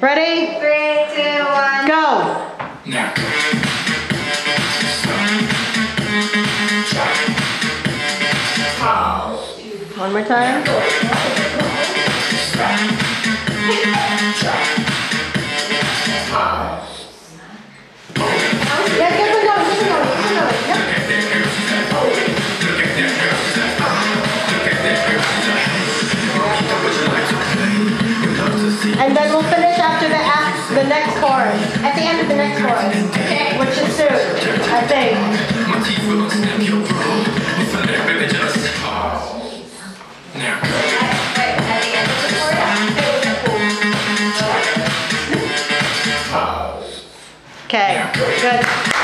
Ready? Three, two, one. Go. Now. One more time. And then finish after the af- the next chorus. At the end of the next chorus. Okay. Which is soon, I think. Okay, good.